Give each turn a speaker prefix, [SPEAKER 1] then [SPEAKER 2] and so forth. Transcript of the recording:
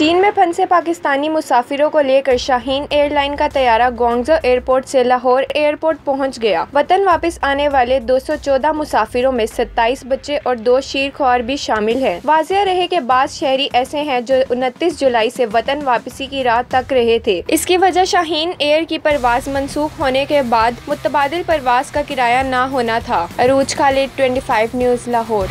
[SPEAKER 1] चीन में फंसे पाकिस्तानी मुसाफिरों को लेकर शाहीन एयरलाइन का तैयारा गोंगजो एयरपोर्ट से लाहौर एयरपोर्ट पहुँच गया। वतन वापस आने वाले 214 मुसाफिरों में 27 बच्चे और दो शीर ख्वार भी शामिल हैं। वाजिया रहे कि बाद शहरी ऐसे हैं जो 29 जुलाई से वतन वापसी की रात तक रहे थे। इसकी वजह शाहीन एयर की परवाज मनसूख होने के बाद मुतबाद परवाज का किराया न होना था। अरूज खालिद 25 न्यूज़, लाहौर।